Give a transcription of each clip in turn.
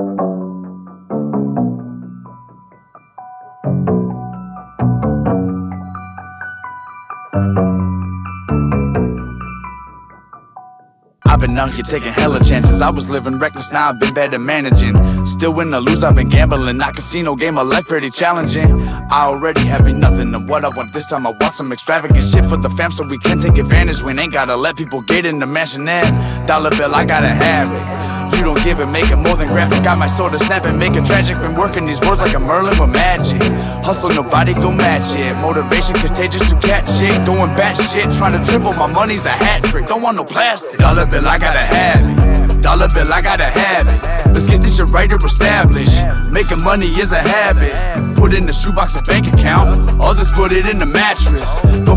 I've been out here taking hella chances. I was living reckless, now I've been better managing. Still win or lose, I've been gambling. I casino game of life pretty challenging. I already have me nothing of what I want this time. I want some extravagant shit for the fam so we can take advantage. We ain't gotta let people get in the mansion. Dollar bill, I gotta have it. You don't give it, make it more than graphic. Got my soul to snap and make it tragic. Been working these words like a Merlin with magic. Hustle, nobody gon' match it. Motivation contagious to catch shit. Going bat shit, trying to triple my money's a hat trick. Don't want no plastic. Dollar bill, I gotta have it. Dollar bill, I gotta have it. Let's get this shit right to establish. Making money is a habit. Put in the shoebox a bank account. Others put it in the mattress. Go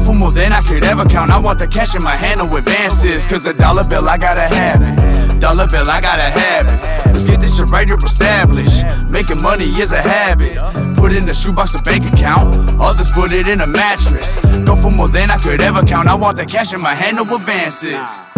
I count. I want the cash in my hand, no advances. Cause the dollar bill, I gotta have it. Dollar bill, I gotta have it. Let's get this shit right to established. Making money is a habit. Put in the shoebox a bank account. Others put it in a mattress. Go for more than I could ever count. I want the cash in my hand, no advances.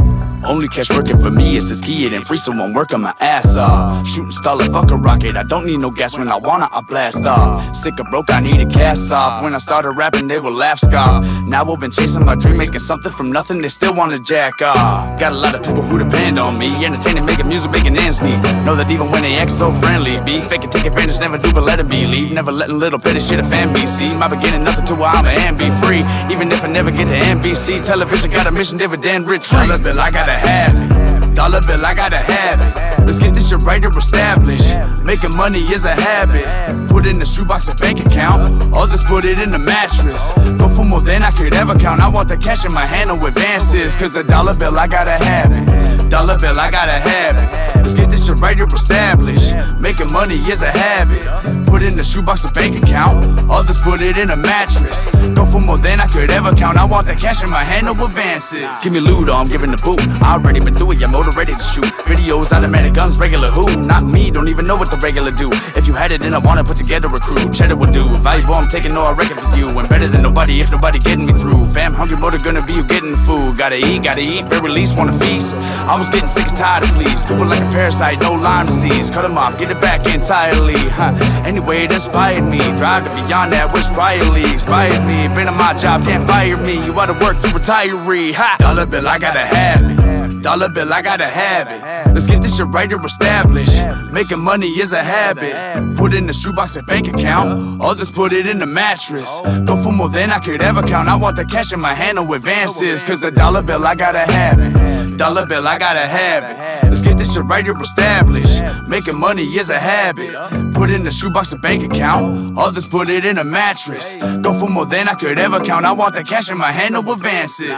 Only cash working for me is to ski it and free so I'm working my ass off. Shooting star like fuck a rocket. I don't need no gas when I wanna, I blast off. Sick of broke, I need a cast off. When I started rapping, they would laugh scoff. Now I've been chasing my dream, making something from nothing, they still wanna jack off. Got a lot of people who depend on me. Entertaining, making music, making ends meet. Know that even when they act so friendly, be fake and take advantage, never do but let it be. Leave, never letting little petty shit offend me. See, my beginning, nothing to where I'm and be free. Even if I never get to NBC, television got a mission, dividend retreat. Dollar bill, I have it. Dollar bill, I gotta have it. Let's get this shit right to establish. Making money is a habit. Put in the shoebox a bank account. Others put it in the mattress. Go for more than I could ever count. I want the cash in my hand, no advances. Cause the dollar bill, I gotta have it. Dollar bill, I gotta have it. Let's get this shit right to establish. Making money is a habit. Put in the shoebox a bank account. Others put it in a mattress. Go for more could ever count. I want the cash in my hand, no advances. Give me loot, or I'm giving the boot. I already been through it, I'm motivated to shoot. Videos, automatic guns, regular who? Not me, don't even know what the regular do. If you had it, then I wanna put together a crew. Cheddar will do. Valuable, I'm taking all I reckon for you. And better than nobody if nobody getting me through. Fam, hungry motor gonna be you getting food. Gotta eat, gotta eat, very least wanna feast. I was getting sick and tired of please. People like a parasite, no Lyme disease. Cut them off, get it back entirely. Huh. Anyway, it inspired me. Drive to beyond that which priorly inspired me. Been on my job, can't fire me. You oughta work, you retiree. Ha! Dollar bill, I gotta have it. Dollar bill, I gotta have it. Let's get this shit right to established. Making money is a habit. Put in the shoebox and bank account. Others put it in the mattress. Go for more than I could ever count. I want the cash in my hand, no advances. Cause the dollar bill, I gotta have it. Dollar bill, I gotta have it. Let's get this shit right to establish. Making money is a habit. Put in the shoebox a bank account. Others put it in a mattress. Go for more than I could ever count. I want the cash in my hand, no advances.